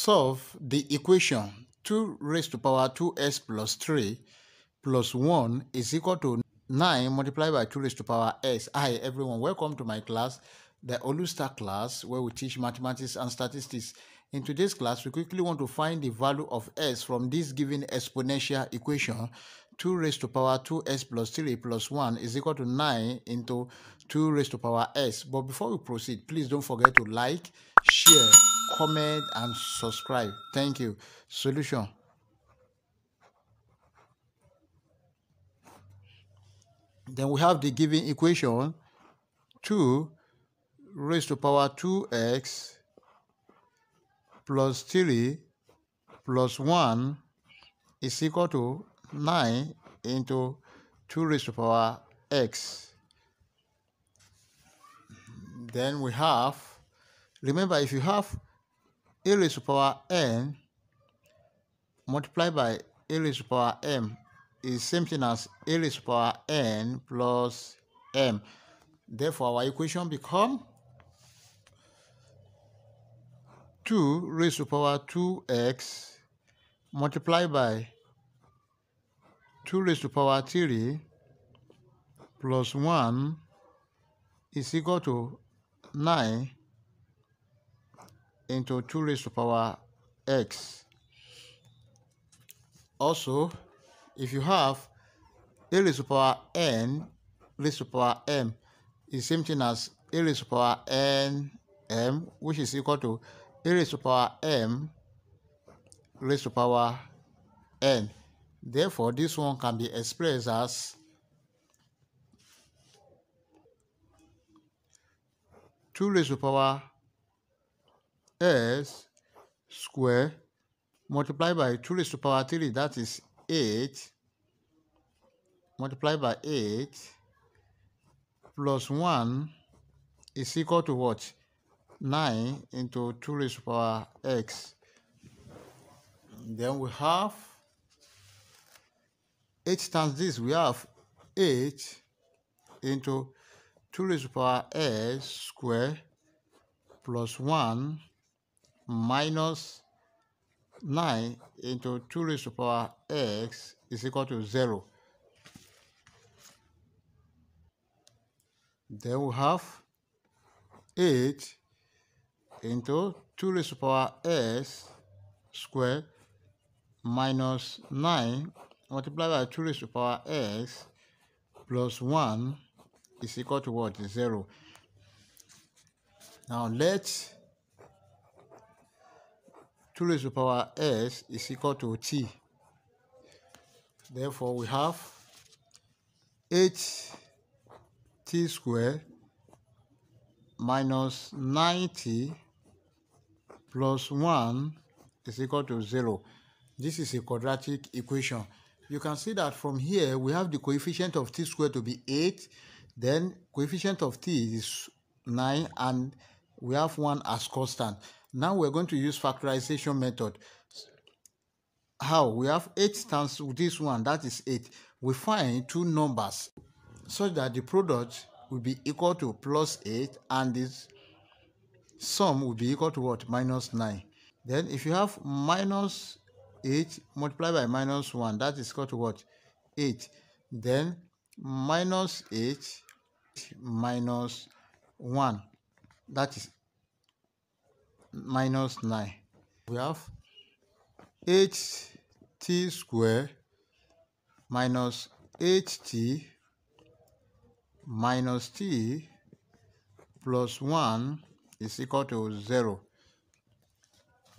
solve the equation 2 raised to power 2s plus 3 plus 1 is equal to 9 multiplied by 2 raised to power s. Hi everyone, welcome to my class, the Olustat class where we teach mathematics and statistics. In today's class, we quickly want to find the value of s from this given exponential equation 2 raised to power 2s plus 3 plus 1 is equal to 9 into 2 raised to power s. But before we proceed, please don't forget to like, share, comment and subscribe. Thank you. Solution. Then we have the given equation. 2 raised to power 2x plus 3 plus 1 is equal to 9 into 2 raised to power x. Then we have, remember if you have a raised to power n multiplied by a raised to power m is same thing as a raised to power n plus m. Therefore, our equation become 2 raised to power 2x multiplied by 2 raised to power 3 plus 1 is equal to 9 into 2 raised to power x. Also, if you have a raised to power n raised to power m is same thing as a raised to power n m which is equal to a raised to power m raised to power n. Therefore, this one can be expressed as 2 raised to power s square multiplied by 2 raised to the power 3, that is 8, multiplied by 8, plus 1 is equal to what? 9 into 2 raised to the power x. Then we have 8 times this, we have 8 into 2 raised to the power s square plus 1 minus 9 into 2 raised to the power x is equal to 0. Then we have 8 into 2 raised to the power s square minus 9 multiplied by 2 raised to the power x plus 1 is equal to what? 0. Now let's 2 raised to power s is equal to t. Therefore, we have 8 t squared minus 90 plus 1 is equal to 0. This is a quadratic equation. You can see that from here, we have the coefficient of t squared to be 8, then coefficient of t is 9, and we have 1 as constant. Now we're going to use factorization method. How? We have 8 times this one, that is 8. We find two numbers such that the product will be equal to plus 8 and this sum will be equal to what? Minus 9. Then if you have minus 8 multiplied by minus 1, that is equal to what? 8. Then minus 8 minus 1, that is minus 9. We have 8t square minus 8t minus t plus 1 is equal to 0.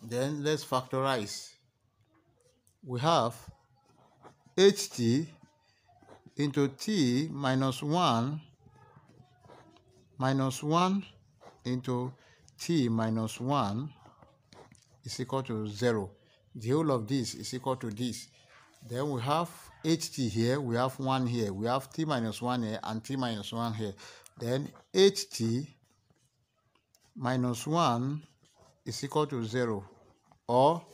Then let's factorize. We have 8t into t minus 1 minus 1 into t minus 1 is equal to 0. The whole of this is equal to this. Then we have 8t here, we have 1 here, we have t minus 1 here and t minus 1 here. Then 8t minus 1 is equal to 0 or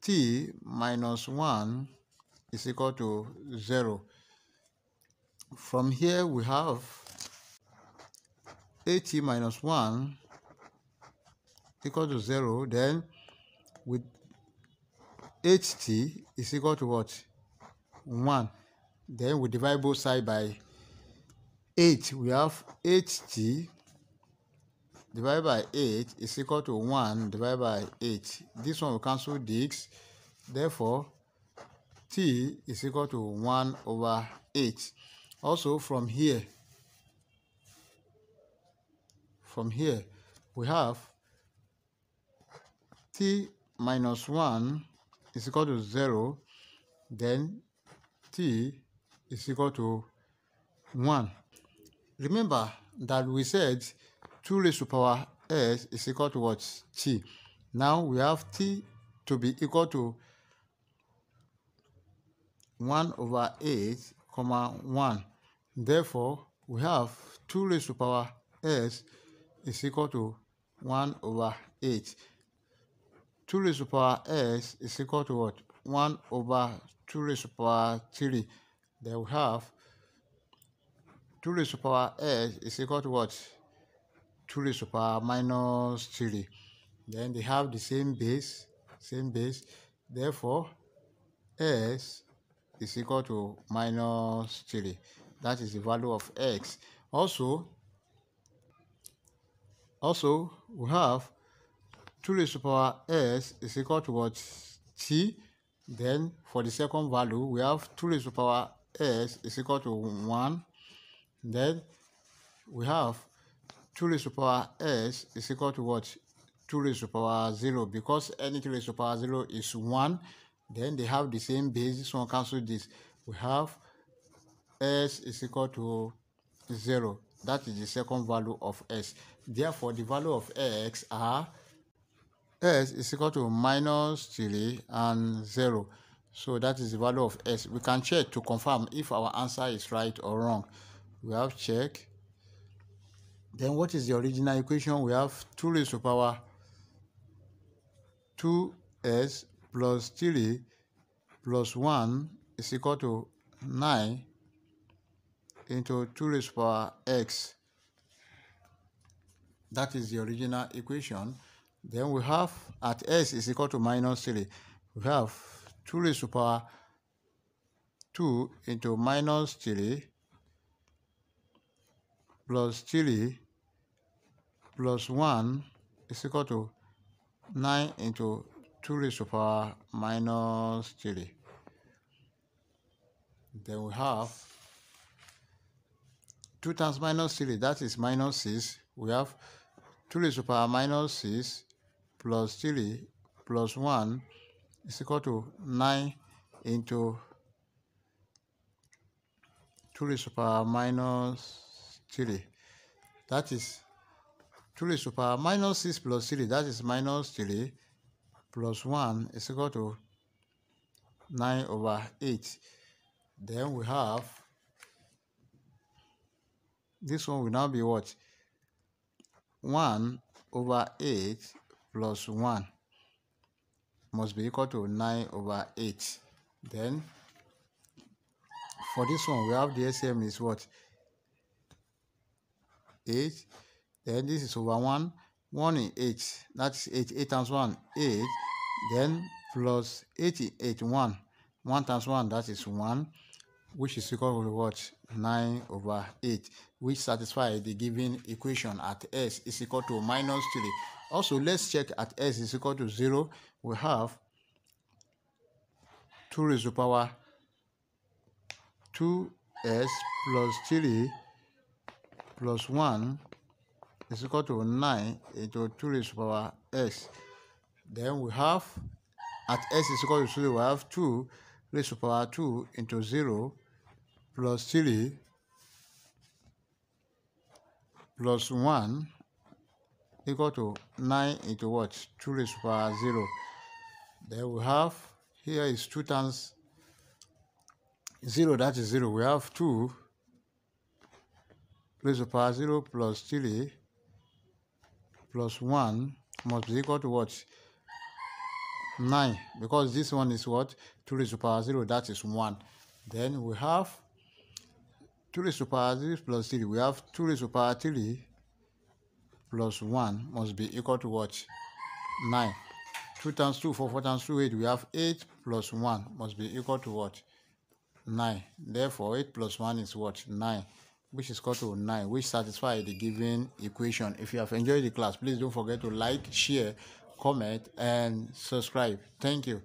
t minus 1 is equal to 0. From here we have 8t minus 1 equal to 0, then with 8t is equal to what? 1. Then we divide both sides by 8. We have 8t divided by 8 is equal to 1 divided by 8. This one will cancel this. Therefore, t is equal to 1 over 8. Also, from here, from here, we have t minus 1 is equal to 0, then t is equal to 1. Remember that we said 2 raised to power s is equal to what? t. Now we have t to be equal to 1 over 8, comma 1. Therefore, we have 2 raised to power s is equal to 1 over 8. 2 raised to power s is equal to what? 1 over 2 raised to power 3. Then we have 2 raised to power s is equal to what? 2 raised to power minus 3. Then they have the same base, same base. Therefore, s is equal to minus 3. That is the value of x. Also, also we have 2 raised to power s is equal to what? t. Then for the second value, we have 2 raised to power s is equal to 1. Then we have 2 raised to power s is equal to what? 2 raised to power 0. Because any 2 raised to power 0 is 1, then they have the same base. This one cancel this. We have s is equal to 0. That is the second value of s. Therefore, the value of x are s is equal to minus 3 and 0. So that is the value of s. We can check to confirm if our answer is right or wrong. We have check. Then what is the original equation? We have 2 raised to power 2s plus 3 plus 1 is equal to 9 into 2 raised to power x. That is the original equation. Then we have at s is equal to minus 3. We have 2 raised to power 2 into minus 3 plus 3 plus 1 is equal to 9 into 2 raised to power minus 3. Then we have 2 times minus 3, that is minus 6. We have 2 raised to power minus 6 plus 3 plus 1 is equal to 9 into 2 raised to power minus 3. That is 2 raised to power minus 6 plus 3, that is minus 3 plus 1 is equal to 9 over 8. Then we have this one will now be what? 1 over 8 plus 1 must be equal to 9 over 8. Then for this one, we have the SCM is what? 8. Then this is over 1. 1 in 8. That's 8. 8 times 1, 8. Then plus 88, 1. 1 times 1, that is 1. Which is equal to what? 9 over 8. Which satisfies the given equation at s is equal to minus 3. Also, let's check at s is equal to 0. We have 2 raised to power 2s plus 3 plus 1 is equal to 9 into 2 raised to power s. Then we have at s is equal to 0, we have 2 raised to power 2 into 0 plus 3 plus 1 equal to 9 into what? 2 raised to power 0. Then we have here is 2 times 0, that is 0. We have 2 raised to power 0 plus 3 plus 1 must be equal to what? 9. Because this one is what? 2 raised to power 0, that is 1. Then we have 2 raised to power 0 plus 3. We have 2 raised to power 3 plus 1 must be equal to what? 9. 2 times 2, 4, 4 times 2, 8. We have 8 plus 1 must be equal to what? 9. Therefore, 8 plus 1 is what? 9, which is equal to 9, which satisfies the given equation. If you have enjoyed the class, please don't forget to like, share, comment, and subscribe. Thank you.